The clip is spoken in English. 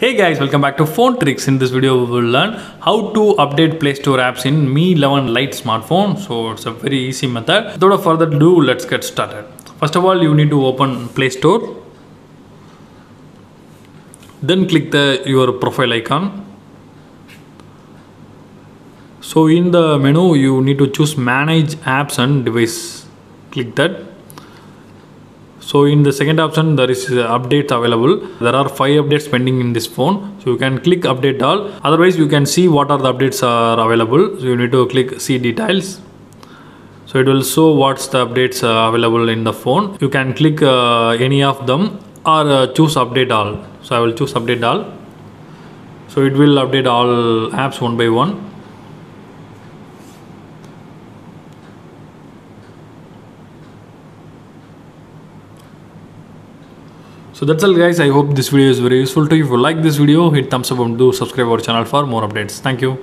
Hey guys, welcome back to Phone Trickz. In this video, we will learn how to update Play Store apps in Mi 11 Lite smartphone. So it's a very easy method. Without further ado, let's get started. First of all, you need to open Play Store. Then click the your profile icon. So in the menu, you need to choose Manage Apps and Device. Click that so in the second option there is uh, updates available. There are five updates pending in this phone. So you can click update all. Otherwise you can see what are the updates are available. So you need to click see details. So it will show what's the updates uh, available in the phone. You can click uh, any of them or uh, choose update all. So i will choose update all. So it will update all apps one by one So that's all guys. I hope this video is very useful to you. If you like this video, hit thumbs up and do subscribe our channel for more updates. Thank you.